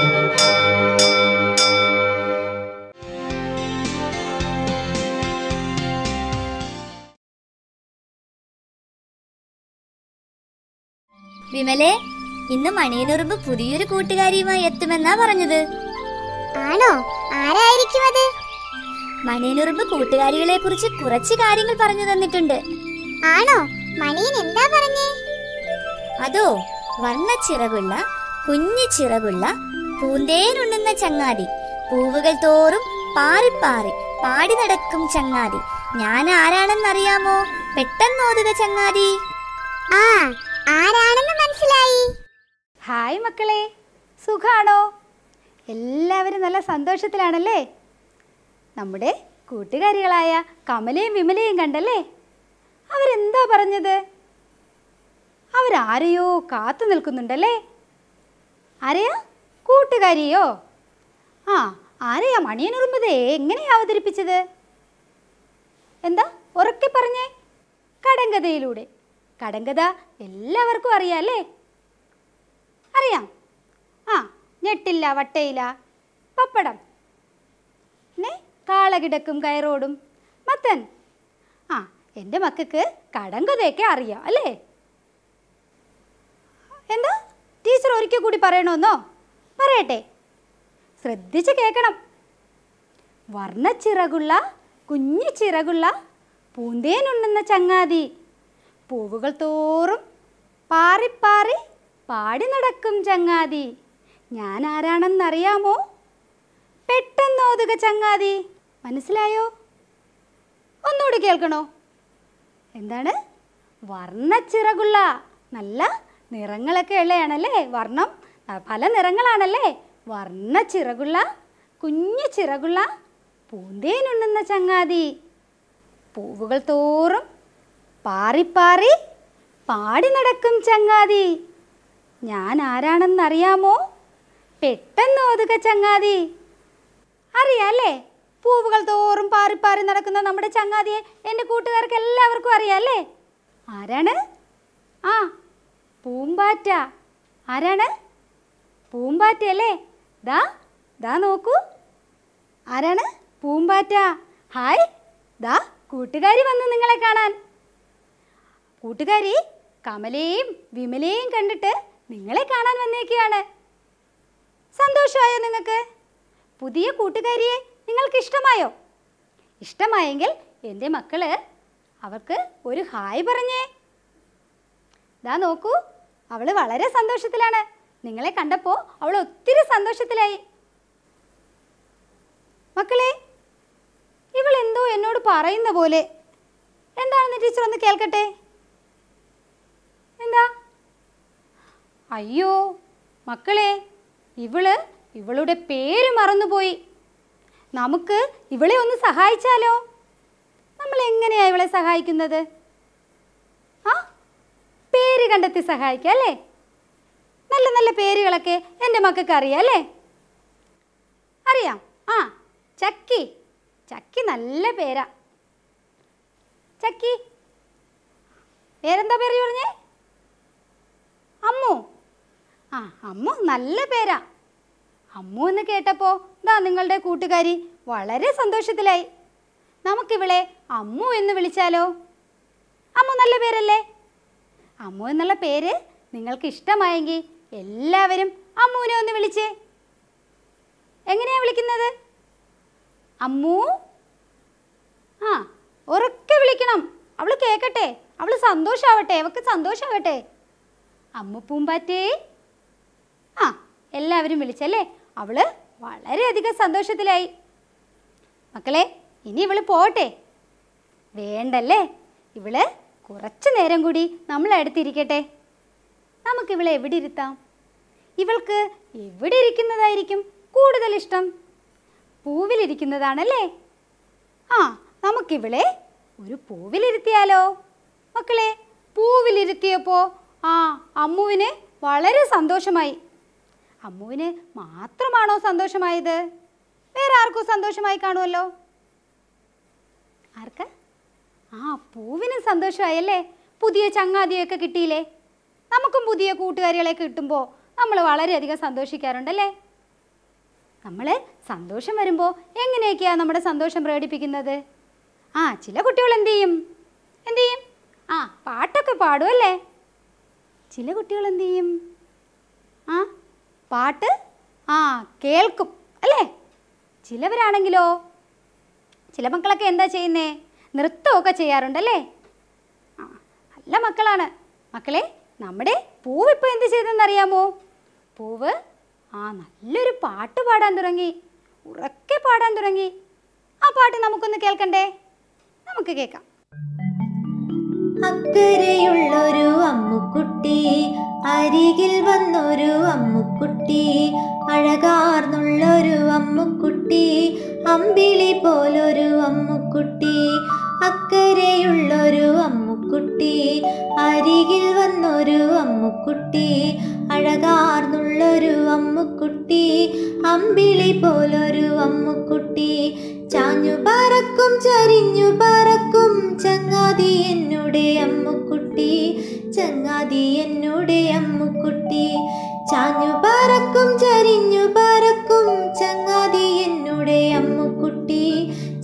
വിമലെ ഇന്ന് മണിയനുറുമ്പ് പുതിയൊരു കൂട്ടുകാരിയുമായി എത്തുമെന്നാ പറഞ്ഞത്. ആണോ? ആരായിരിക്കും അത്? മണിയനുറുമ്പ് കൂട്ടുകാരികളെ കുറിച്ച് കുറച്ച് കാര്യങ്ങൾ പറഞ്ഞു തന്നിട്ടുണ്ട്. ആണോ? മണിയൻ എന്താ പറഞ്ഞേ? അതോ വർണ ചിറകുള്ള കുഞ്ഞു ചിറകുള്ള പൂന്തേനുണ്ണുന്ന ചങ്ങാതി. പൂവുകൾ തോറും പാറിപ്പാറി പാടി നടക്കും ചങ്ങാതി. ഞാൻ ആരാണെന്നറിയാമോ? പെട്ടെന്നോതുക ചങ്ങാതി. ആ ആരാണെന്ന് മനസ്സിലായി. ഹായ് മക്കളെ സുഖാണോ? എല്ലാവരും നല്ല സന്തോഷത്തിലാണല്ലേ? നമ്മുടെ കൂട്ടുകാരികളായ കമലയും വിമലയും കണ്ടല്ലേ? അവരെന്താ പറഞ്ഞത്? അവരാരെയോ കാത്തു നിൽക്കുന്നുണ്ടല്ലേ? ആരെയാ? കൂട്ടുകാരിയോ? ആ ആരെയാ മണിയനുറുമ്പതേ? എങ്ങനെയാ അവതരിപ്പിച്ചത്? എന്താ? ഉറക്കെ പറഞ്ഞേ. കടങ്കഥയിലൂടെ. കടങ്കഥ എല്ലാവർക്കും അറിയാല്ലേ അറിയാം. ആ ഞെട്ടില്ല വട്ടയില. പപ്പടം. പിന്നെ കാളകിടക്കും കയറോടും. മത്തൻ. ആ എന്റെ മക്കൾക്ക് കടങ്കഥയൊക്കെ അറിയാം അല്ലേ? എന്താ? ടീച്ചർ ഒരിക്കൽ കൂടി പറയണമെന്നോ പറയട്ടെ. ശ്രദ്ധിച്ച് കേൾക്കണം. വർണച്ചിറകുള്ള കുഞ്ഞു ചിറകുള്ള പൂന്തേനുണ്ടെന്ന ചങ്ങാതി. പൂവുകൾ തോറും പാറിപ്പാറി പാടി നടക്കും ചങ്ങാതി. ഞാൻ ആരാണെന്നറിയാമോ? പെട്ടെന്നോതുക ചങ്ങാതി. മനസ്സിലായോ? ഒന്നുകൂടി കേൾക്കണോ? എന്താണ്? വർണച്ചിറകുള്ള നല്ല നിറങ്ങളൊക്കെ ഉള്ളതാണല്ലേ വർണം? പല നിറങ്ങളാണല്ലേ? വർണ ചിറകുള്ള കുഞ്ഞു ചിറകുള്ള പൂന്തേനുണ്ണുന്ന ചങ്ങാതി. പൂവുകൾ തോറും പാറിപ്പാറി പാടി നടക്കും ചങ്ങാതി. ഞാൻ ആരാണെന്നറിയാമോ? പെട്ടെന്ന് ഓതുക ചങ്ങാതി. അറിയാല്ലേ? പൂവുകൾ തോറും പാറിപ്പാറി പാറി നടക്കുന്ന നമ്മുടെ ചങ്ങാതിയെ എന്റെ കൂട്ടുകാർക്ക് എല്ലാവർക്കും അറിയാല്ലേ? ആരാണ്? ആ പൂമ്പാറ്റ. ആരാണ്? പൂമ്പാറ്റ അല്ലേ ദാ ദാ നോക്കൂ. ആരാണ്? പൂമ്പാറ്റ. ഹായ്. ദാ കൂട്ടുകാരി വന്നു നിങ്ങളെ കാണാൻ. കൂട്ടുകാരി കമലയെയും വിമലയെയും കണ്ടിട്ട് നിങ്ങളെ കാണാൻ വന്നേക്കുകയാണ് സന്തോഷമായോ നിങ്ങൾക്ക്? പുതിയ കൂട്ടുകാരിയെ നിങ്ങൾക്ക് ഇഷ്ടമായോ ഇഷ്ടമായെങ്കിൽ എന്റെ മക്കൾ അവർക്ക് ഒരു ഹായ് പറഞ്ഞേ. ദാ നോക്കൂ അവൾ വളരെ സന്തോഷത്തിലാണ്. നിങ്ങളെ കണ്ടപ്പോൾ അവൾ ഒത്തിരി സന്തോഷത്തിലായി. മക്കളെ ഇവൾ എന്തോ എന്നോട് പറയുന്ന പോലെ. എന്താണെന്ന് ടീച്ചർ ഒന്ന് കേൾക്കട്ടെ? എന്താ? അയ്യോ മക്കളെ ഇവൾ ഇവളുടെ പേര് മറന്നുപോയി. നമുക്ക് ഇവളെ ഒന്ന് സഹായിച്ചാലോ? നമ്മൾ എങ്ങനെയാ ഇവളെ സഹായിക്കുന്നത്? ആ? പേര് കണ്ടെത്തി സഹായിക്കാം അല്ലേ? നല്ല നല്ല പേരുകളൊക്കെ എന്റെ മക്കൾക്ക് അറിയാം അല്ലേ? അറിയാം. ആ ചക്കി. ചക്കി നല്ല പേരാ. ചക്കി. പേരെന്താ പേര് പറഞ്ഞേ? അമ്മു. ആ അമ്മു നല്ല പേരാ. അമ്മു എന്ന് കേട്ടപ്പോൾ ദാ നിങ്ങളുടെ കൂട്ടുകാരി വളരെ സന്തോഷത്തിലായി. നമുക്കിവളെ അമ്മു എന്ന് വിളിച്ചാലോ? അമ്മു നല്ല പേരല്ലേ? അമ്മു എന്നുള്ള പേര് നിങ്ങൾക്ക് ഇഷ്ടമായെങ്കിൽ എല്ലാവരും അമ്മൂനെ ഒന്ന് വിളിച്ചേ. എങ്ങനെയാ വിളിക്കുന്നത്? അമ്മു? ആ ഉറക്കെ വിളിക്കണം. അവൾ കേക്കട്ടെ. അവൾ സന്തോഷാവട്ടെ. അവൾക്ക് സന്തോഷാവട്ടെ അമ്മു പൂമ്പാറ്റേ? ആ എല്ലാവരും വിളിച്ചല്ലേ? അവൾ വളരെയധികം സന്തോഷത്തിലായി. മക്കളെ ഇനി ഇവൾ പോട്ടെ. വേണ്ടല്ലേ? ഇവൾ കുറച്ചു നേരം കൂടി നമ്മളടുത്തിരിക്കട്ടെ നമുക്കിവളെ എവിടെ ഇരുത്താം? ഇവൾക്ക് എവിടെ ഇരിക്കുന്നതായിരിക്കും കൂടുതൽ ഇഷ്ടം. പൂവിലിരിക്കുന്നതാണല്ലേ? ആ നമുക്കിവളെ ഒരു പൂവിലിരുത്തിയാലോ? മക്കളെ പൂവിലിരുത്തിയപ്പോൾ ആ അമ്മുവിന് വളരെ സന്തോഷമായി. അമ്മുവിന് മാത്രമാണോ സന്തോഷമായത്? വേറെ ആർക്കും സന്തോഷമായി കാണുമല്ലോ? ആർക്ക്? ആ പൂവിന് സന്തോഷമായല്ലേ? പുതിയ ചങ്ങാതിയൊക്കെ കിട്ടിയില്ലേ? നമുക്കും പുതിയ കൂട്ടുകാരികളെ കിട്ടുമ്പോൾ നമ്മൾ വളരെയധികം സന്തോഷിക്കാറുണ്ടല്ലേ? നമ്മൾ സന്തോഷം വരുമ്പോൾ എങ്ങനെയൊക്കെയാണ് നമ്മുടെ സന്തോഷം പ്രകടിപ്പിക്കുന്നത്? ആ ചില കുട്ടികൾ എന്ത് ചെയ്യും? എന്ത് ചെയ്യും? ആ പാട്ടൊക്കെ പാടുമല്ലേ ചില കുട്ടികൾ എന്ത് ചെയ്യും? ആ പാട്ട്? ആ കേൾക്കും അല്ലേ? ചിലവരാണെങ്കിലോ? ചില മക്കളൊക്കെ എന്താ ചെയ്യുന്നേ? നൃത്തമൊക്കെ ചെയ്യാറുണ്ടല്ലേ? ആ നല്ല മക്കളാണ്. മക്കളെ നമ്മുടെ പൂവ് ഇപ്പോൾ എന്ത് ചെയ്തെന്നറിയാമോ? പൂവ്. ആ നല്ലൊരു പാട്ട് പാടാൻ തുടങ്ങി. ഉറക്കെ പാടാൻ തുടങ്ങി. ആ പാട്ട് നമുക്കൊന്ന് കേൾക്കണ്ടേ? നമുക്ക് കേൾക്കാം. അക്കരയുള്ളൊരു അമ്മുക്കുട്ടി അരികിൽ വന്നൊരു അമ്മുക്കുട്ടി അഴകാർന്നുള്ളൊരു അമ്മുക്കുട്ടി അമ്പിളി പോലൊരു അമ്മുക്കുട്ടി അക്കരയുള്ളൊരു അമ്മുക്കുട്ടി അരികിൽ വന്നൊരു അമ്മുക്കുട്ടി അമ്മുക്കുട്ടി അമ്പിളി പോലൊരു അമ്മുക്കുട്ടി ചാഞ്ഞു പറക്കും ചരിഞ്ഞു പറക്കും ചങ്ങാതി എന്നുടെ അമ്മുക്കുട്ടി. ചങ്ങാതി എന്നുടെ അമ്മുക്കുട്ടി. ചാഞ്ഞു പറക്കും ചരിഞ്ഞു പറക്കും ചങ്ങാതി എന്നുടെ അമ്മുക്കുട്ടി.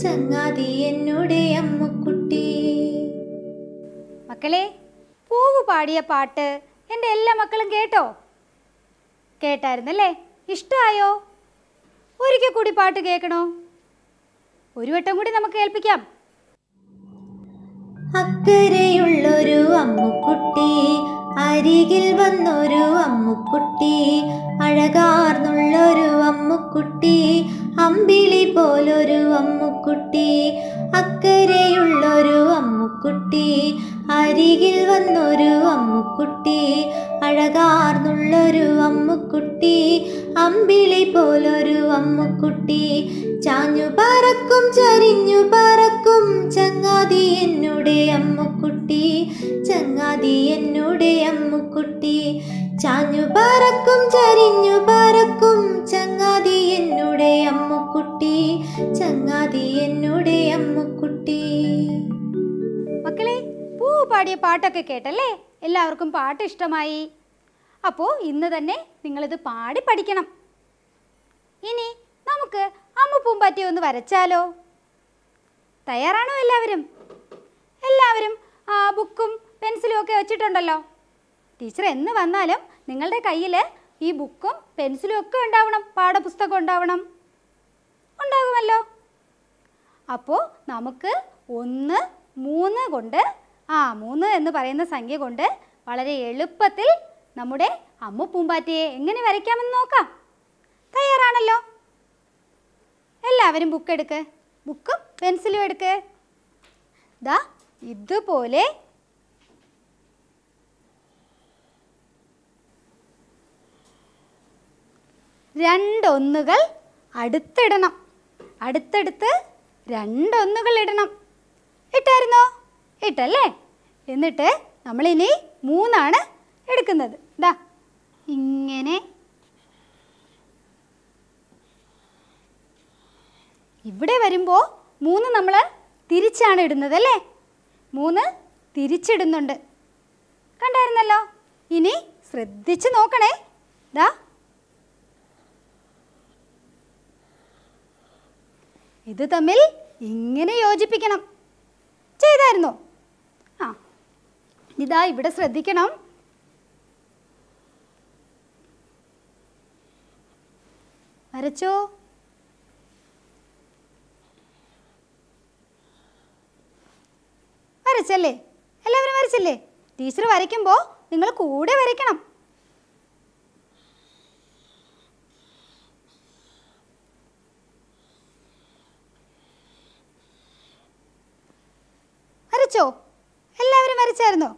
ചങ്ങാതി എന്നുടെ അമ്മുക്കുട്ടി. മക്കളെ പൂവ് പാടിയ പാട്ട് എന്റെ എല്ലാ മക്കളും കേട്ടോ? കേട്ടായിരുന്നല്ലേ? ഇഷ്ടമായോ ഒരിക്കൽ കൂടി പാട്ട് കേൾക്കണോ? ഒരു വട്ടം കൂടി നമുക്ക് കേൾപ്പിക്കാം അക്കരയുള്ളൊരു അമ്മുക്കുട്ടി അരികിൽ വന്നൊരു അമ്മുക്കുട്ടി അഴകാർന്നുള്ളൊരു അമ്മുക്കുട്ടി അമ്പിളി പോലൊരു അമ്മുക്കുട്ടി അക്കരയുള്ളൊരു അമ്മുക്കുട്ടി അരികിൽ വന്നൊരു അമ്മുക്കുട്ടി അഴകാർന്നുള്ളൊരു അമ്മുക്കുട്ടി അമ്പിളി പോലൊരു അമ്മുക്കുട്ടി. ചാഞ്ഞു പറക്കും ചരിഞ്ഞു പറക്കും ചങ്ങാതി എന്നുടെ അമ്മുക്കുട്ടി ചങ്ങാതി എന്നുടെ അമ്മുക്കുട്ടി. ചാഞ്ഞു പറക്കും ചരിഞ്ഞു പറക്കും ചങ്ങാതി എന്നുടെ അമ്മുക്കുട്ടി ചങ്ങാതി എന്നുടെ അമ്മുക്കുട്ടി. മക്കളെ പൂ പാടിയ പാട്ടൊക്കെ കേട്ടല്ലേ? എല്ലാവർക്കും പാട്ട് ഇഷ്ടമായി. അപ്പോൾ ഇന്ന് തന്നെ നിങ്ങളിത് പാടി പഠിക്കണം. ഇനി നമുക്ക് അമ്മ പൂമ്പാറ്റി ഒന്ന് വരച്ചാലോ? തയ്യാറാണോ എല്ലാവരും? എല്ലാവരും ആ ബുക്കും പെൻസിലും ഒക്കെ വെച്ചിട്ടുണ്ടല്ലോ. ടീച്ചർ എന്ന് വന്നാലും നിങ്ങളുടെ കയ്യിൽ ഈ ബുക്കും പെൻസിലും ഒക്കെ ഉണ്ടാവണം പാഠപുസ്തകം ഉണ്ടാവണം. ഉണ്ടാകുമല്ലോ അപ്പോൾ നമുക്ക് ഒന്ന് മൂന്ന് കൊണ്ട് ആ മൂന്ന് എന്ന് പറയുന്ന സംഖ്യ കൊണ്ട് വളരെ എളുപ്പത്തിൽ നമ്മുടെ അമ്മു പൂമ്പാറ്റയെ എങ്ങനെ വരയ്ക്കാമെന്ന് നോക്കാം. തയ്യാറാണല്ലോ. എല്ലാവരും ബുക്ക് എടുക്ക്. ബുക്കും പെൻസിലും എടുക്ക്. ദാ ഇതുപോലെ. രണ്ടൊന്നുകൾ അടുത്തിടണം. അടുത്തടുത്ത് രണ്ടൊന്നുകൾ ഇടണം. ഇട്ടായിരുന്നോ? ഇട്ടല്ലേ? എന്നിട്ട് നമ്മളിനി മൂന്നാണ് എടുക്കുന്നത്. ദാ ഇങ്ങനെ. ഇവിടെ വരുമ്പോൾ മൂന്ന് നമ്മൾ തിരിച്ചാണ് ഇടുന്നത് അല്ലേ? മൂന്ന് തിരിച്ചിടുന്നുണ്ട്. കണ്ടായിരുന്നല്ലോ? ഇനി ശ്രദ്ധിച്ച് നോക്കണേ. ദാ. ഇത് തമ്മിൽ ഇങ്ങനെ യോജിപ്പിക്കണം. ചെയ്തായിരുന്നോ? ആ. ഇതാ ഇവിടെ ശ്രദ്ധിക്കണം. വരച്ചോ? വരച്ചല്ലേ? എല്ലാവരും വരച്ചല്ലേ? ടീച്ചർ വരയ്ക്കുമ്പോൾ നിങ്ങൾ കൂടെ വരയ്ക്കണം. വരച്ചോ? എല്ലാവരും വരച്ചായിരുന്നോ?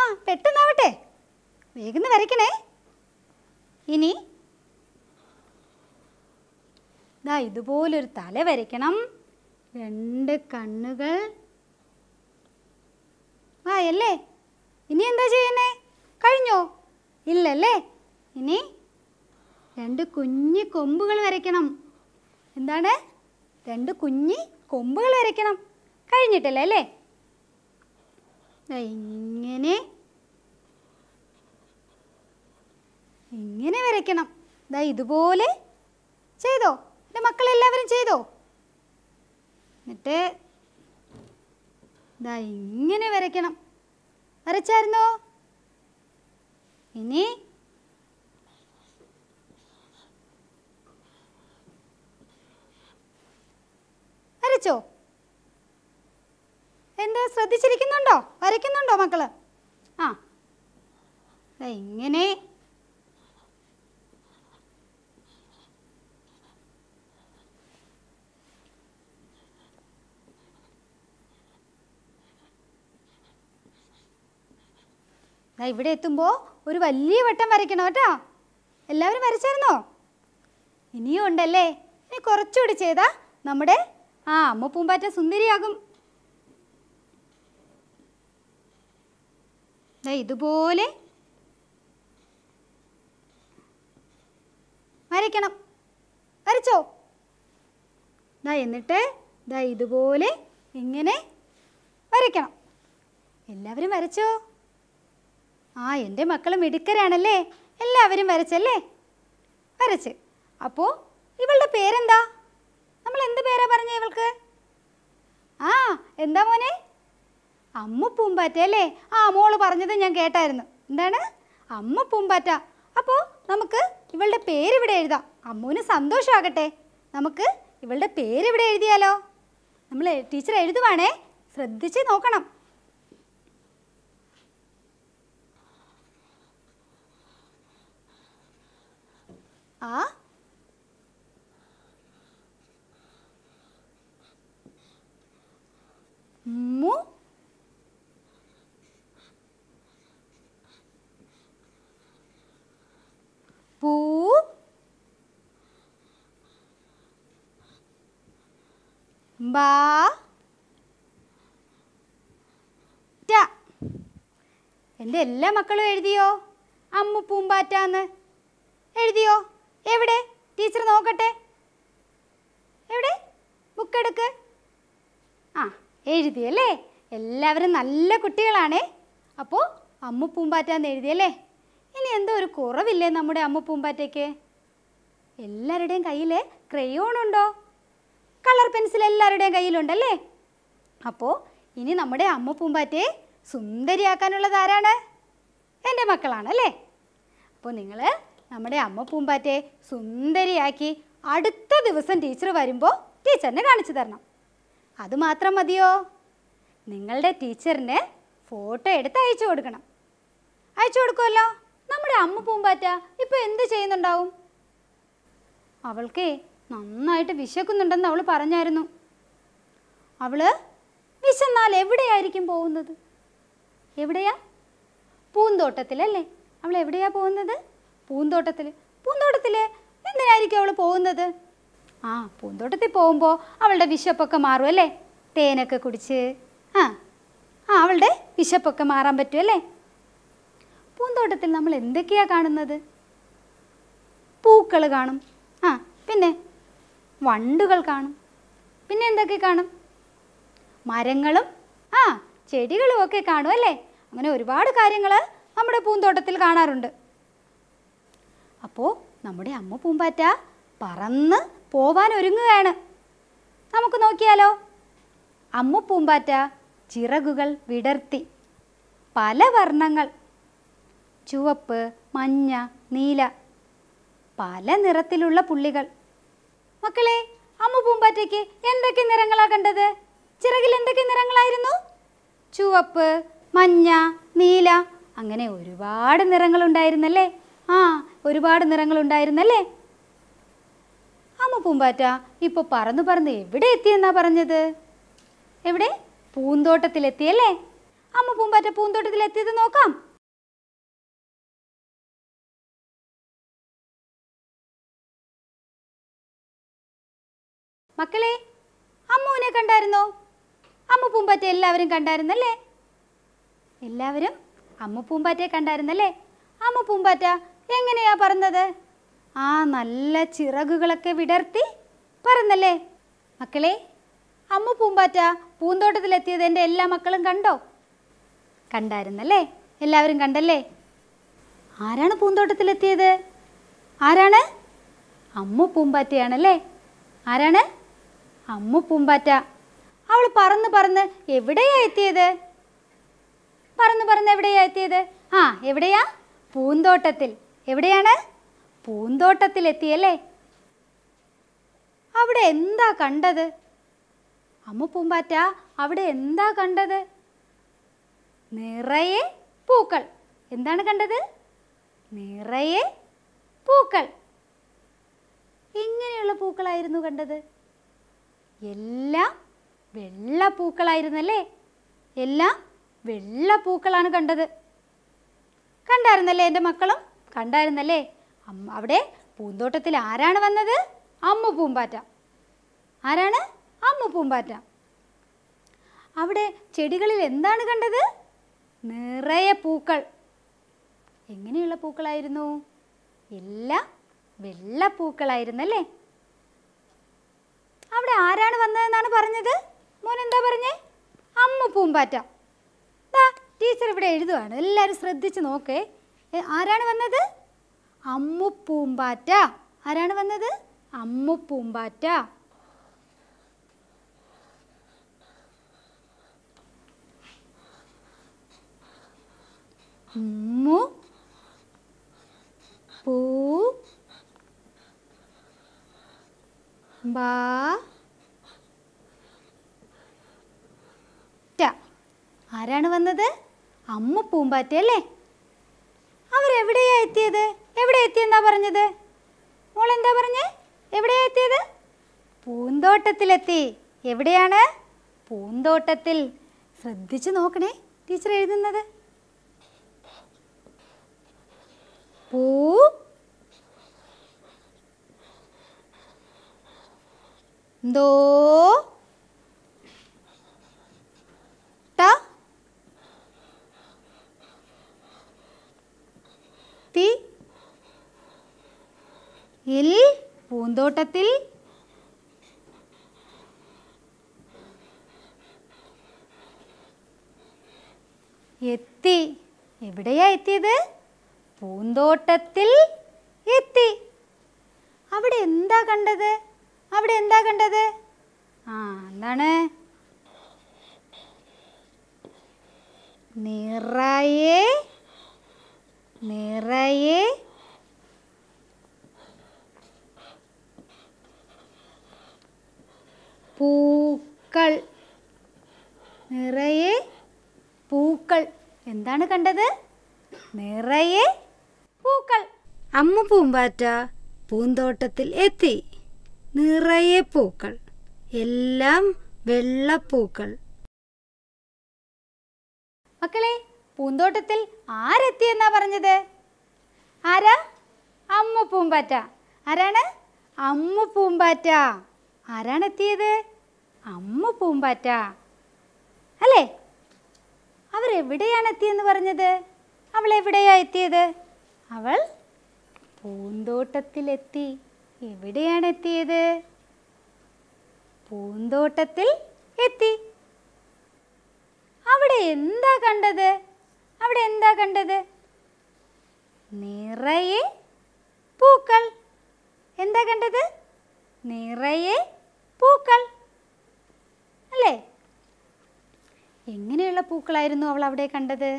ആ പെട്ടെന്നാവട്ടെ. വേഗം വരയ്ക്കണേ. ഇനി ദാ ഇതുപോലൊരു തല വരയ്ക്കണം. രണ്ട് കണ്ണുകൾ. ആ അല്ലേ? ഇനി എന്താ ചെയ്യുന്നേ? കഴിഞ്ഞോ? ഇല്ലല്ലേ? ഇനി രണ്ട് കുഞ്ഞി കൊമ്പുകൾ വരയ്ക്കണം. എന്താണ്? രണ്ട് കുഞ്ഞി കൊമ്പുകൾ വരയ്ക്കണം. കഴിഞ്ഞിട്ടല്ലേ അല്ലേ? ഇങ്ങനെ. ഇങ്ങനെ വരയ്ക്കണം. ദാ ഇതുപോലെ ചെയ്തോ? എന്റെ മക്കളെല്ലാവരും ചെയ്തോ? എന്നിട്ട് ഇതാ ഇങ്ങനെ വരയ്ക്കണം. വരച്ചായിരുന്നോ? ഇനി വരച്ചോ? എന്താ ശ്രദ്ധിച്ചിരിക്കുന്നുണ്ടോ? വരയ്ക്കുന്നുണ്ടോ മക്കൾ? ആ ഇങ്ങനെ ഇവിടെ എത്തുമ്പോൾ ഒരു വലിയ വട്ടം വരയ്ക്കണം കേട്ടോ. എല്ലാവരും വരച്ചായിരുന്നോ ഇനിയും ഉണ്ടല്ലേ? ഇനി കുറച്ചുകൂടി ചെയ്താൽ നമ്മുടെ ആ അമ്മ പൂമ്പാറ്റ സുന്ദരിയാകും ഇതുപോലെ വരയ്ക്കണം. വരച്ചോ? ദാ എന്നിട്ട് ദാ ഇതുപോലെ ഇങ്ങനെ വരയ്ക്കണം. എല്ലാവരും വരച്ചോ? ആ എന്റെ മക്കൾ മിടുക്കരാണല്ലേ? എല്ലാവരും വരച്ചല്ലേ? വരച്ച്. അപ്പോൾ ഇവളുടെ പേരെന്താ? നമ്മൾ എന്ത് പേരാ പറഞ്ഞ ഇവൾക്ക്? ആ എന്താ മോനെ? അമ്മ പൂമ്പാറ്റ അല്ലേ? ആ മോൾ പറഞ്ഞത് ഞാൻ കേട്ടായിരുന്നു. എന്താണ്? അമ്മ പൂമ്പാറ്റ. അപ്പോൾ നമുക്ക് ഇവളുടെ പേര് ഇവിടെ എഴുതാം. അമ്മുവിന് സന്തോഷമാകട്ടെ. നമുക്ക് ഇവളുടെ പേര് ഇവിടെ എഴുതിയാലോ? നമ്മൾ ടീച്ചർ എഴുതുവാണേ. ശ്രദ്ധിച്ച് നോക്കണം. ആ? മു? പൂ? ബാ? എന്റെ എല്ലാ മക്കളും എഴുതിയോ? അമ്മു പൂമ്പാറ്റാന്ന്. എഴുതിയോ? എവിടെ? ടീച്ചർ നോക്കട്ടെ. എവിടെ? ബുക്ക് എടുക്ക്. ആ എഴുതിയല്ലേ എല്ലാവരും നല്ല കുട്ടികളാണേ. അപ്പോൾ അമ്മു പൂമ്പാറ്റാന്ന് എഴുതിയല്ലേ ഇനി എന്തോ ഒരു കുറവില്ലേ നമ്മുടെ അമ്മു പൂമ്പാറ്റയ്ക്ക്? എല്ലാവരുടെയും കയ്യിൽ ക്രയോൺ ഉണ്ടോ? കളർ പെൻസിൽ എല്ലാവരുടെയും കയ്യിലുണ്ടല്ലേ? അപ്പോൾ ഇനി നമ്മുടെ അമ്മ പൂമ്പാറ്റയെ സുന്ദരിയാക്കാനുള്ളത് ആരാണ്? എന്റെ മക്കളാണ് അല്ലേ? അപ്പോൾ നിങ്ങൾ നമ്മുടെ അമ്മ പൂമ്പാറ്റയെ സുന്ദരിയാക്കി അടുത്ത ദിവസം ടീച്ചർ വരുമ്പോൾ ടീച്ചറിനെ കാണിച്ചു തരണം. അതുമാത്രം മതിയോ? നിങ്ങളുടെ ടീച്ചറിന് ഫോട്ടോ എടുത്ത് അയച്ചു കൊടുക്കണം. അയച്ചു കൊടുക്കുമല്ലോ? നമ്മുടെ അമ്മ പൂമ്പാറ്റ ഇപ്പോൾ എന്ത് ചെയ്യുന്നുണ്ടാവും? അവൾക്ക് നന്നായിട്ട് വിശക്കുന്നുണ്ടെന്ന് അവൾ പറഞ്ഞായിരുന്നു. അവൾ വിശന്നാൽ എവിടെയായിരിക്കും പോകുന്നത്? എവിടെയാ? പൂന്തോട്ടത്തിലല്ലേ. അവൾ എവിടെയാ പോകുന്നത്? പൂന്തോട്ടത്തിൽ പൂന്തോട്ടത്തിൽ എന്തിനായിരിക്കും അവൾ പോകുന്നത്? ആ പൂന്തോട്ടത്തിൽ പോകുമ്പോൾ അവളുടെ വിശപ്പൊക്കെ മാറും അല്ലേ? തേനൊക്കെ കുടിച്ച്. ആ ആ അവളുടെ വിശപ്പൊക്കെ മാറാൻ പറ്റുമല്ലേ പൂന്തോട്ടത്തിൽ നമ്മൾ എന്തൊക്കെയാണ് കാണുന്നത്? പൂക്കൾ കാണും. ആ പിന്നെ വണ്ടുകൾ കാണും. പിന്നെ എന്തൊക്കെ കാണും? മരങ്ങളും ആ ചെടികളും ഒക്കെ കാണും അല്ലേ? അങ്ങനെ ഒരുപാട് കാര്യങ്ങൾ നമ്മുടെ പൂന്തോട്ടത്തിൽ കാണാറുണ്ട്. അപ്പോൾ നമ്മുടെ അമ്മ പൂമ്പാറ്റ പറന്ന് പോവാൻ ഒരുങ്ങുകയാണ്. നമുക്ക് നോക്കിയാലോ? അമ്മ പൂമ്പാറ്റ ചിറകുകൾ വിടർത്തി. പല വർണങ്ങൾ. ചുവപ്പ് മഞ്ഞ നീല. പല നിറത്തിലുള്ള പുള്ളികൾ. മക്കളെ അമ്മ പൂമ്പാറ്റയ്ക്ക് എന്തൊക്കെ നിറങ്ങളാ കണ്ടത്? ചിറകിൽ എന്തൊക്കെ നിറങ്ങളായിരുന്നു? ചുവപ്പ് മഞ്ഞ നീല. അങ്ങനെ ഒരുപാട് നിറങ്ങളുണ്ടായിരുന്നല്ലേ? ആ ഒരുപാട് നിറങ്ങളുണ്ടായിരുന്നല്ലേ? അമ്മ പൂമ്പാറ്റ ഇപ്പോൾ പറന്ന് പറന്ന് എവിടെ എത്തിയെന്നാ പറഞ്ഞത്? എവിടെ? പൂന്തോട്ടത്തിലെത്തിയല്ലേ? അമ്മ പൂമ്പാറ്റ പൂന്തോട്ടത്തിൽ പൂന്തോട്ടത്തിലെത്തിയത് നോക്കാം. മക്കളെ അമ്മുവിനെ കണ്ടായിരുന്നോ? അമ്മ പൂമ്പാറ്റ എല്ലാവരും കണ്ടായിരുന്നല്ലേ? എല്ലാവരും അമ്മ പൂമ്പാറ്റയെ കണ്ടായിരുന്നല്ലേ? അമ്മ പൂമ്പാറ്റ എങ്ങനെയാ പറന്നത്? ആ നല്ല ചിറകുകളൊക്കെ വിടർത്തി പറന്നല്ലേ? മക്കളെ അമ്മ പൂമ്പാറ്റ പൂന്തോട്ടത്തിലെത്തിയത് എന്റെ എല്ലാ മക്കളും കണ്ടോ? കണ്ടായിരുന്നല്ലേ? എല്ലാവരും കണ്ടല്ലേ? ആരാണ് പൂന്തോട്ടത്തിലെത്തിയത്? ആരാണ്? അമ്മ പൂമ്പാറ്റയാണല്ലേ? ആരാണ്? അമ്മ പൂമ്പാറ്റ. അവൾ പറന്ന് പറന്ന് എവിടെയാ എത്തിയത്? പറന്ന് പറന്ന് എവിടെയാ എത്തിയത്? ആ എവിടെയാ? പൂന്തോട്ടത്തിൽ. എവിടെയാണ്? പൂന്തോട്ടത്തിലെത്തിയല്ലേ? അവിടെ എന്താ കണ്ടത്? അമ്മ പൂമ്പാറ്റ അവിടെ എന്താ കണ്ടത്? നിറയെ പൂക്കൾ. എന്താണ് കണ്ടത്? നിറയെ പൂക്കൾ. എങ്ങനെയുള്ള പൂക്കളായിരുന്നു കണ്ടത്? എല്ലാം വെള്ള പൂക്കളായിരുന്നല്ലേ? എല്ലാം വെള്ള പൂക്കളാണ് കണ്ടത്. കണ്ടായിരുന്നല്ലേ എന്റെ മക്കളും? കണ്ടായിരുന്നല്ലേ? അവിടെ പൂന്തോട്ടത്തിൽ ആരാണ് വന്നത്? അമ്മു പൂമ്പാറ്റ. ആരാണ്? അമ്മു പൂമ്പാറ്റ. അവിടെ ചെടികളിൽ എന്താണ് കണ്ടത്? നിറയെ പൂക്കൾ. എങ്ങനെയുള്ള പൂക്കളായിരുന്നു? എല്ലാം വെള്ള പൂക്കളായിരുന്നല്ലേ? അവിടെ ആരാണ് വന്നതെന്നാണ് പറഞ്ഞത്? മോൻ എന്താ പറഞ്ഞേ? അമ്മ പൂമ്പാറ്റ. ടീച്ചർ ഇവിടെ എഴുതുവാണ്. എല്ലാവരും ശ്രദ്ധിച്ച് നോക്കേ. ആരാണ് വന്നത്? അമ്മു പൂമ്പാറ്റ. ആരാണ് വന്നത്? അമ്മു പൂമ്പാറ്റ. ഉമ്മു പൂ ബാ. ആരാണ് വന്നത്? അമ്മ പൂമ്പാറ്റ അല്ലേ? എത്തിയത്? എവിടെ എത്തിയെന്നാ പറഞ്ഞത്? മോൾ എന്താ പറഞ്ഞേ? എവിടെയാ എത്തിയത്? പൂന്തോട്ടത്തിലെത്തി. എവിടെയാണ്? പൂന്തോട്ടത്തിൽ. ശ്രദ്ധിച്ചു നോക്കണേ ടീച്ചർ എഴുതുന്നത്. പൂ. ദോ ട്ട. തി ഇൽ പൂന്തോട്ടത്തിൽ എത്തി എവിടെയാ എത്തിയത് പൂന്തോട്ടത്തിൽ എത്തി അവിടെ എന്താ കണ്ടത് അവിടെ എന്താ കണ്ടത് ആ എന്താണ് നിറയെ നിറയെ പൂക്കൾ. നിറയെ പൂക്കൾ. എന്താണ് കണ്ടത്? നിറയെ പൂക്കൾ. അമ്മ പൂമ്പാറ്റ പൂന്തോട്ടത്തിൽ എത്തി. നിറയെ പൂക്കൾ. എല്ലാം വെള്ളപ്പൂക്കൾ. മക്കളെ പൂന്തോട്ടത്തിൽ ആരെത്തിയെന്നാ പറഞ്ഞത്? ആരാ? അമ്മ പൂമ്പാറ്റ. ആരാണ്? അമ്മ പൂമ്പാറ്റ. ആരാണ് എത്തിയത്? അമ്മ പൂമ്പാറ്റ. അല്ലേ? അവരെവിടെയാണ് എത്തിയെന്ന് പറഞ്ഞത്? അവൾ എവിടെയാ എത്തിയത്? അവൾ പൂന്തോട്ടത്തിലെത്തി. എവിടെയാണ് എത്തിയത്? പൂന്തോട്ടത്തിൽ എത്തി. അവിടെ എന്താ കണ്ടത്? അവിടെ എന്താ കണ്ടത്? നിറയെ പൂക്കൾ. എന്താ കണ്ടത്? നിറയെ പൂക്കൾ. അല്ലേ? എങ്ങനെയുള്ള പൂക്കളായിരുന്നു അവൾ അവിടെ കണ്ടത്?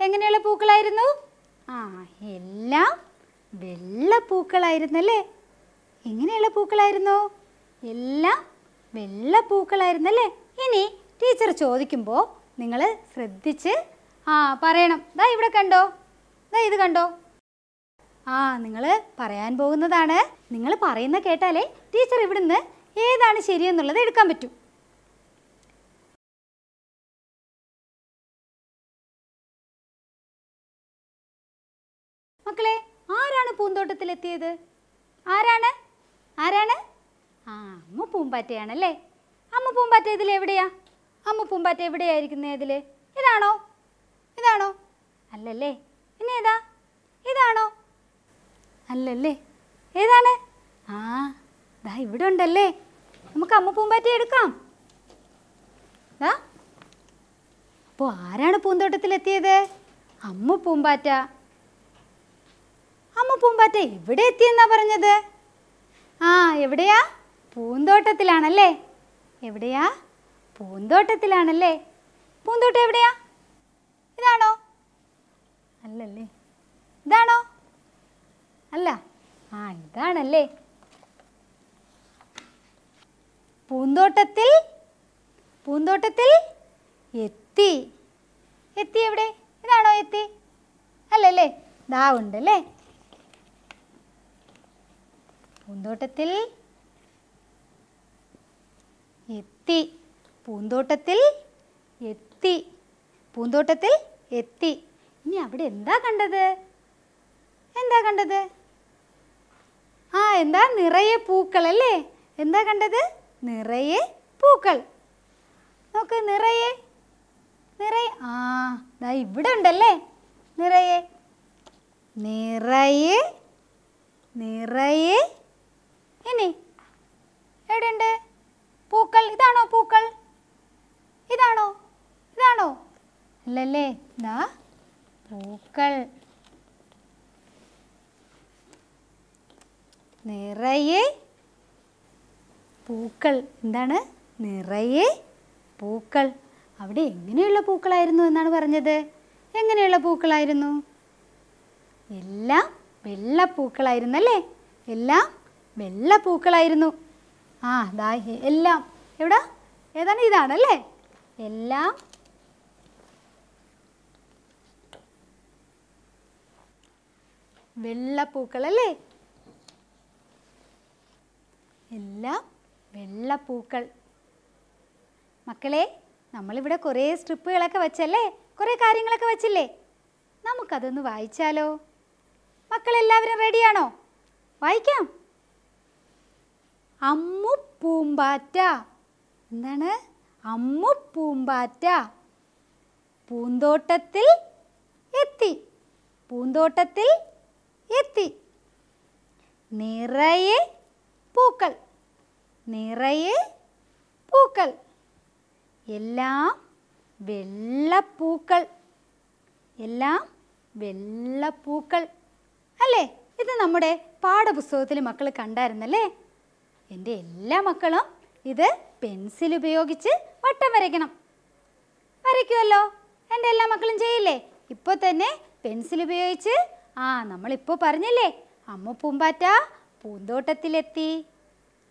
എങ്ങനെയുള്ള പൂക്കളായിരുന്നു? ആ എല്ലാം വെള്ള പൂക്കളായിരുന്നു പൂക്കളായിരുന്നല്ലേ? എങ്ങനെയുള്ള പൂക്കളായിരുന്നു? എല്ലാം വെള്ള പൂക്കളായിരുന്നല്ലേ? ഇനി ടീച്ചർ ചോദിക്കുമ്പോൾ നിങ്ങൾ ശ്രദ്ധിച്ച് ആ പറയണം. ദാ ഇവിടെ കണ്ടോ? ദാ ഇത് കണ്ടോ? ആ നിങ്ങൾ പറയാൻ പോകുന്നതാണ്. നിങ്ങൾ പറയുന്ന കേട്ടാലേ ടീച്ചർ ഇവിടുന്ന് ഏതാണ് ശരിയെന്നുള്ളത് എടുക്കാൻ പറ്റും. മക്കളെ ആരാണ് പൂന്തോട്ടത്തിലെത്തിയത്? ആരാണ്? ആരാണ്? ആ അമ്മ പൂമ്പാറ്റയാണല്ലേ? അമ്മ പൂമ്പാറ്റ ഇതിൽ എവിടെയാ അമ്മ പൂമ്പാറ്റ എവിടെയായിരിക്കുന്നത് ഇതിൽ ഇതാണോ? ഇതാണോ? അല്ലല്ലേ. പിന്നെ ഏതാ? ഇതാണോ? അല്ലല്ലേ. ഏതാണ്? ആ ദാ ഇവിടെ ഉണ്ടല്ലേ. നമുക്ക് അമ്മ പൂമ്പാറ്റി എടുക്കാം. ദാ. അപ്പോൾ ആരാണ് പൂന്തോട്ടത്തിലെത്തിയത്? അമ്മ പൂമ്പാറ്റ അമ്മ പൂമ്പാറ്റ എവിടെ എത്തിയെന്നാ പറഞ്ഞത്? ആ എവിടെയാ? പൂന്തോട്ടത്തിലാണല്ലേ. എവിടെയാ? പൂന്തോട്ടത്തിലാണല്ലേ. പൂന്തോട്ടം എവിടെയാ? ഇതാണോ? അല്ലല്ലേ. ഇതാണോ? അല്ല. ആ ഇതാണല്ലേ. പൂന്തോട്ടത്തിൽ പൂന്തോട്ടത്തിൽ എത്തി. എത്തി എവിടെ? ഇതാണോ എത്തി? അല്ലല്ലേ. ദാ ഉണ്ടല്ലേ. പൂന്തോട്ടത്തിൽ എത്തി. പൂന്തോട്ടത്തിൽ എത്തി. പൂന്തോട്ടത്തിൽ എത്തി. ഇനി അവിടെ എന്താ കണ്ടത്? എന്താ കണ്ടത്? ആ എന്താ നിറയെ പൂക്കൾ അല്ലേ എന്താ കണ്ടത്? നിറയെ പൂക്കൾ. നോക്ക് നിറയെ നിറയെ. ആ ദാ ഇവിടെ ഉണ്ടല്ലേ? നിറയെ നിറയെ നിറയെ. ഇനി എവിടെയുണ്ട്? പൂക്കൾ ഇതാണോ പൂക്കൾ? ഇതാണോ? ഇതാണോ? അല്ലല്ലേ? ദാ പൂക്കൾ. നിറയെ പൂക്കൾ. എന്താണ്? നിറയെ പൂക്കൾ. അവിടെ എങ്ങനെയുള്ള പൂക്കളായിരുന്നു എന്നാണ് പറഞ്ഞത്? എങ്ങനെയുള്ള പൂക്കളായിരുന്നു? എല്ലാം വെള്ള പൂക്കളായിരുന്നു അല്ലേ എല്ലാം വെള്ള പൂക്കളായിരുന്നു. ആ ദാ എല്ലാം. എവിടെ? ഏതാണ്? ഇതാണല്ലേ? എല്ലാം വെള്ളപ്പൂക്കളല്ലേ? എല്ലാം വെള്ളപ്പൂക്കൾ. മക്കളെ നമ്മളിവിടെ കുറേ സ്ട്രിപ്പുകളൊക്കെ വെച്ചല്ലേ? കുറേ കാര്യങ്ങളൊക്കെ വെച്ചില്ലേ? നമുക്കതൊന്ന് വായിച്ചാലോ? മക്കളെല്ലാവരും റെഡിയാണോ? വായിക്കാം. അമ്മു പൂമ്പാറ്റ. എന്താണ്? അമ്മു പൂമ്പാറ്റ. പൂന്തോട്ടത്തിൽ എത്തി. പൂന്തോട്ടത്തിൽ എത്തി. നിറയെ പൂക്കൾ. നിറയെ പൂക്കൾ. എല്ലാം വെള്ളപ്പൂക്കൾ. എല്ലാം വെള്ളപ്പൂക്കൾ. അല്ലേ? ഇത് നമ്മുടെ പാഠപുസ്തകത്തിൽ മക്കൾ കണ്ടായിരുന്നല്ലേ? എന്റെ എല്ലാ മക്കളും ഇത് പെൻസിൽ ഉപയോഗിച്ച് വട്ടം വരയ്ക്കണം. വരയ്ക്കുമല്ലോ എന്റെ എല്ലാ മക്കളും ചെയ്യില്ലേ? ഇപ്പോൾ തന്നെ പെൻസിൽ ഉപയോഗിച്ച് ആ നമ്മളിപ്പോൾ പറഞ്ഞല്ലേ? അമ്മ പൂമ്പാറ്റ പൂന്തോട്ടത്തിലെത്തി.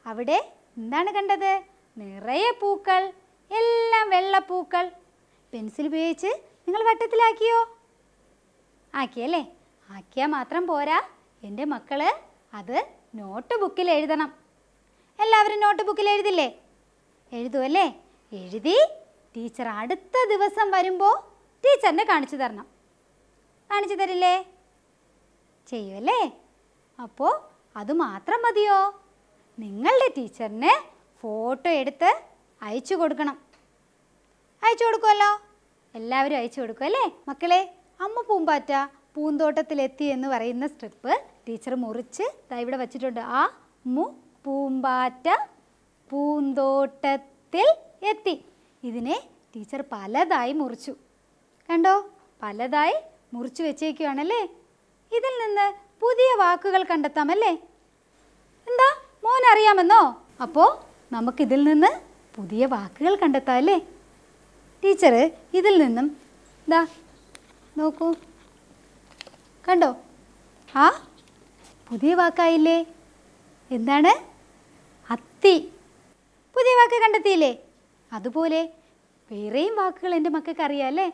അവിടെ എന്താണ് കണ്ടത്? നിറയെ പൂക്കൾ എല്ലാം വെള്ളപ്പൂക്കൾ. പെൻസിൽ ഉപയോഗിച്ച് നിങ്ങൾ വട്ടത്തിലാക്കിയോ? ആക്കിയല്ലേ? ആക്കിയാൽ മാത്രം പോരാ. എന്റെ മക്കൾ അത് നോട്ട് ബുക്കിൽ എഴുതണം. എല്ലാവരും നോട്ട് ബുക്കിൽ എഴുതില്ലേ എഴുതുമല്ലേ എഴുതി ടീച്ചർ അടുത്ത ദിവസം വരുമ്പോൾ ടീച്ചറിനെ കാണിച്ചു തരണം. കാണിച്ചു തരില്ലേ? ചെയ്യുമല്ലേ അപ്പോൾ അത് മാത്രം മതിയോ? നിങ്ങളുടെ ടീച്ചറിന് ഫോട്ടോ എടുത്ത് അയച്ചു കൊടുക്കണം. അയച്ചു കൊടുക്കുമല്ലോ എല്ലാവരും അയച്ചു കൊടുക്കും അല്ലേ? മക്കളെ അമ്മ പൂമ്പാറ്റ പൂന്തോട്ടത്തിലെത്തി എന്ന് പറയുന്ന സ്ട്രിപ്പ് ടീച്ചർ മുറിച്ച് ഇവിടെ വച്ചിട്ടുണ്ട്. ആ മു പൂമ്പാറ്റ പൂന്തോട്ടത്തിൽ എത്തി. ഇതിനെ ടീച്ചർ പലതായി മുറിച്ചു. കണ്ടോ? പലതായി മുറിച്ചു വെച്ചേക്കുവാണല്ലേ? ഇതിൽ നിന്ന് പുതിയ വാക്കുകൾ കണ്ടെത്താം അല്ലേ എന്താ? മോൻ അറിയാമെന്നോ? അപ്പോൾ നമുക്കിതിൽ നിന്ന് പുതിയ വാക്കുകൾ കണ്ടെത്താം അല്ലേ ടീച്ചർ ഇതിൽ നിന്നും എന്താ നോക്കൂ. കണ്ടോ? ആ പുതിയ വാക്കായില്ലേ? എന്താണ്? അത്തി. പുതിയ വാക്ക് കണ്ടെത്തിയില്ലേ? അതുപോലെ വേറെയും വാക്കുകൾ എന്റെ മക്കൾക്ക് അറിയാം അല്ലേ?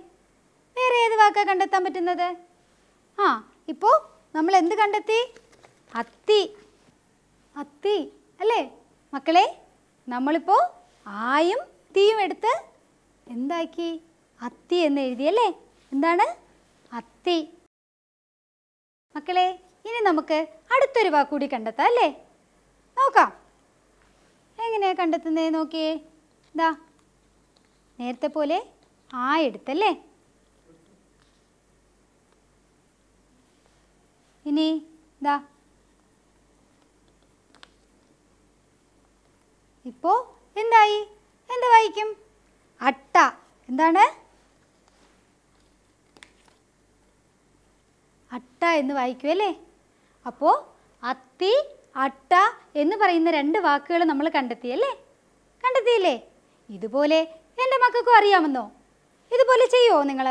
വേറെ ഏത് വാക്കാണ് കണ്ടെത്താൻ പറ്റുന്നത്? ആ ഇപ്പോൾ നമ്മൾ എന്ത് കണ്ടെത്തി? അത്തി. അത്തി അല്ലേ? മക്കളെ നമ്മളിപ്പോൾ ആയും തീയും എടുത്ത് എന്താക്കി? അത്തി എന്ന് എഴുതി അല്ലേ? എന്താണ്? അത്തി. മക്കളെ ഇനി നമുക്ക് അടുത്തൊരു വാക്കുകൂടി കണ്ടെത്താം അല്ലേ? നോക്കാം. എങ്ങനെയാ കണ്ടെത്തുന്നത് നോക്കിയേ? ഇതാ നേരത്തെ പോലെ ആ എടുത്തല്ലേ? ഇനി ഇതാ ഇപ്പോ എന്തായി? എന്താ വായിക്കും? അട്ട. എന്താണ്? അട്ട എന്ന് വായിക്കും അല്ലേ? അപ്പോ അത്തി അട്ട എന്ന് പറയുന്ന രണ്ട് വാക്കുകൾ നമ്മൾ കണ്ടെത്തിയല്ലേ കണ്ടെത്തിയില്ലേ? ഇതുപോലെ എന്റെ മക്കൾക്കും അറിയാമെന്നോ? ഇതുപോലെ ചെയ്യുമോ നിങ്ങൾ?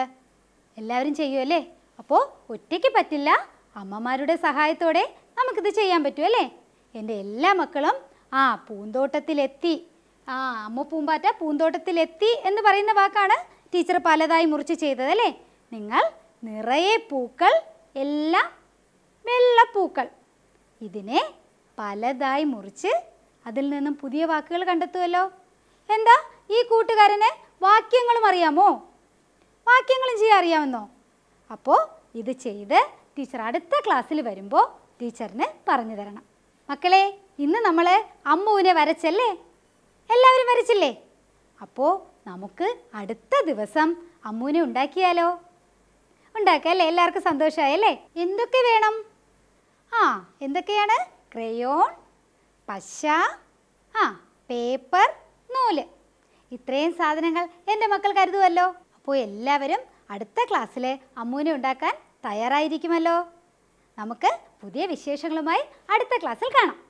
എല്ലാവരും ചെയ്യുമല്ലേ അപ്പോൾ ഒറ്റയ്ക്ക് പറ്റില്ല. അമ്മമാരുടെ സഹായത്തോടെ നമുക്കിത് ചെയ്യാൻ പറ്റും അല്ലേ? എന്റെ എല്ലാ മക്കളും ആ പൂന്തോട്ടത്തിലെത്തി ആ അമ്മ പൂമ്പാറ്റ പൂന്തോട്ടത്തിലെത്തി എന്ന് പറയുന്ന വാക്കാണ് ടീച്ചർ പലതായി മുറിച്ച് ചെയ്തത് അല്ലേ? നിങ്ങൾ നിറയെ പൂക്കൾ എല്ലാം വെള്ളപ്പൂക്കൾ ഇതിനെ പലതായി മുറിച്ച് അതിൽ നിന്നും പുതിയ വാക്കുകൾ കണ്ടെത്തുമല്ലോ എന്താ? ഈ കൂട്ടുകാരന് വാക്യങ്ങളും അറിയാമോ? വാക്യങ്ങളും ചെയ്യാൻ അറിയാമെന്നോ? അപ്പോൾ ഇത് ചെയ്ത് ടീച്ചർ അടുത്ത ക്ലാസ്സിൽ വരുമ്പോൾ ടീച്ചറിന് പറഞ്ഞു തരണം. മക്കളെ ഇന്ന് നമ്മൾ അമ്മുവിനെ വരച്ചല്ലേ? എല്ലാവരും വരച്ചില്ലേ? അപ്പോൾ നമുക്ക് അടുത്ത ദിവസം അമ്മുവിനെ ഉണ്ടാക്കിയാലോ? ഉണ്ടാക്കാം എല്ലാവർക്കും സന്തോഷമായല്ലേ എന്തൊക്കെ വേണം? ആ എന്തൊക്കെയാണ്? ക്രയോൺ പശ ആ പേപ്പർ നൂൽ. ഇത്രയും സാധനങ്ങൾ എന്റെ മക്കൾ കരുതുമല്ലോ അപ്പോൾ എല്ലാവരും അടുത്ത ക്ലാസ്സിൽ അമ്മുവിനെ ഉണ്ടാക്കാൻ തയ്യാറായിരിക്കുമല്ലോ. നമുക്ക് പുതിയ വിശേഷങ്ങളുമായി അടുത്ത ക്ലാസ്സിൽ കാണാം.